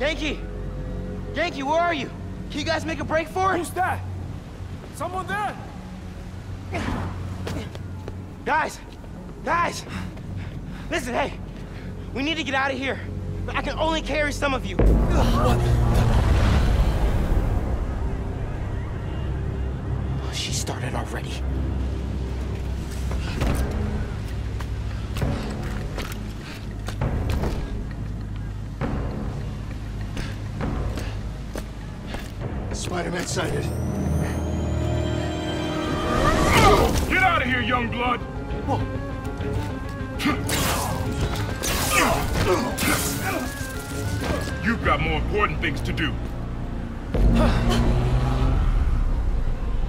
Yankee! Yankee, where are you? Can you guys make a break for it? Who's that? Someone there? Guys! Guys! Listen, hey! We need to get out of here. I can only carry some of you. Oh, she started already. Spider-Man sighted. Get out of here, young blood! You've got more important things to do.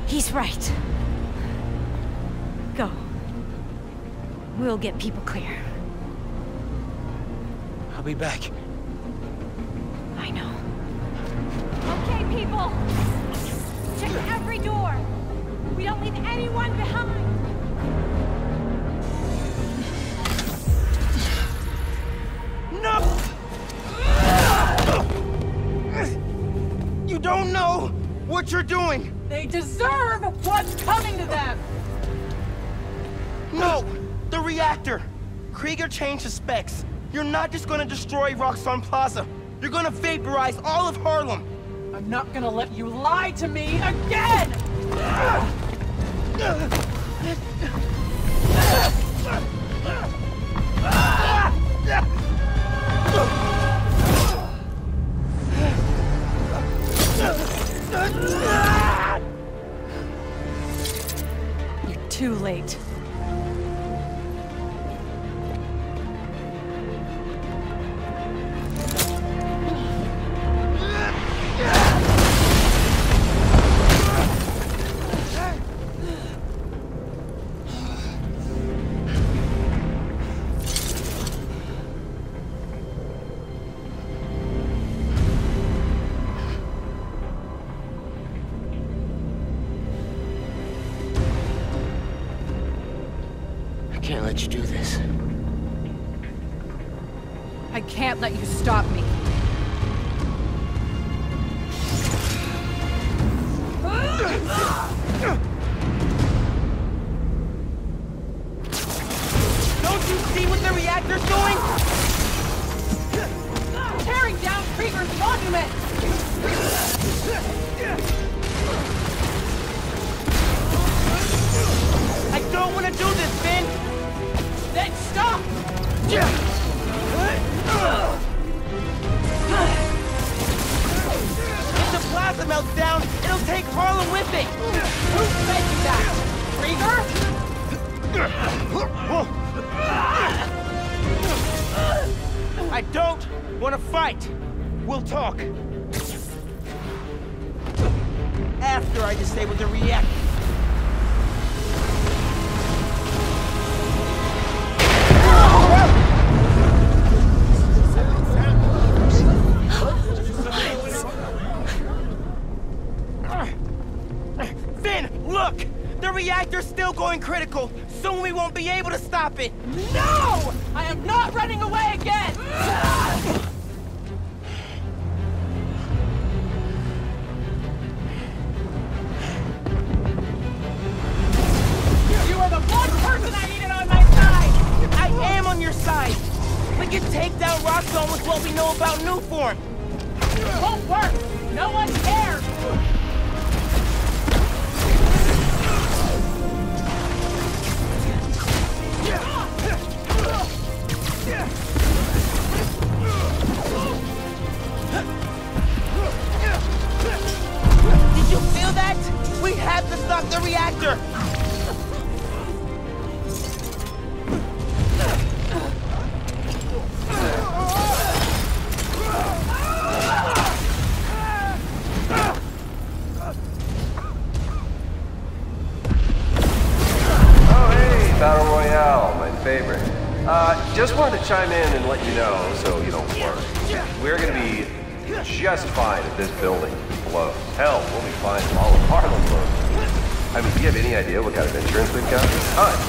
He's right. Go. We'll get people clear. I'll be back. I know. Okay, people! Check every door! We don't leave anyone behind! No! You don't know what you're doing! They deserve what's coming to them! No! The reactor! Krieger changed his specs. You're not just gonna destroy Roxxon Plaza. You're gonna vaporize all of Harlem. I'm not gonna let you lie to me again! You're too late. Can't let you do this. I can't let you stop me. Don't you see what the reactor's doing? Tearing down Krieger's monument! I don't want to do this, Phin! Then stop! If the plaza melts down, it'll take Harlem with it! Who said that? Krieger? I don't want to fight. We'll talk. After I disable the reactor. The reactor's still going critical. Soon we won't be able to stop it. No! I am not running away again! You are the one person I needed on my side! I am on your side. We can take down Roxxon with what we know about Nuform. Won't work! No one cares! The reactor. Oh, hey, Battle Royale, my favorite. Uh, just wanted to chime in and let you know, so you don't worry. We're gonna be just fine if this building blows. Hell, we'll be fine if all of Harlem blows. I mean, do you have any idea what kind of insurance we've got?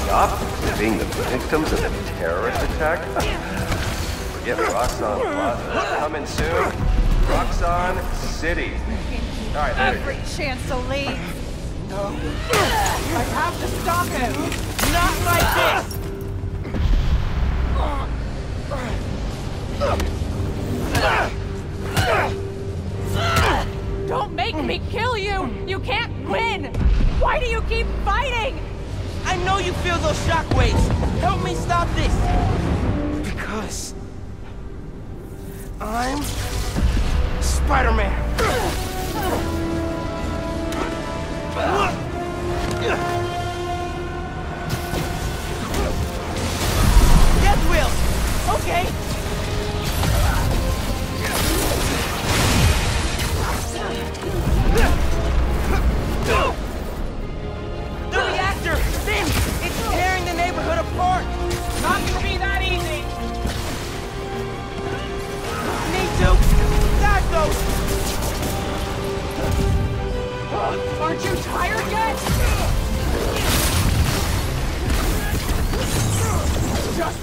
Enough being the victims of a terrorist attack? Forget Roxxon Plaza. Coming soon. Roxxon City. All right. Every chance to leave. I have to stop him! Keep fighting? I know you feel those shockwaves. Help me stop this. Because I'm Spider-Man.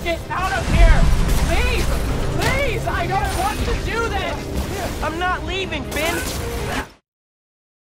Get out of here! Please! Please! I don't want to do this! I'm not leaving, Phin!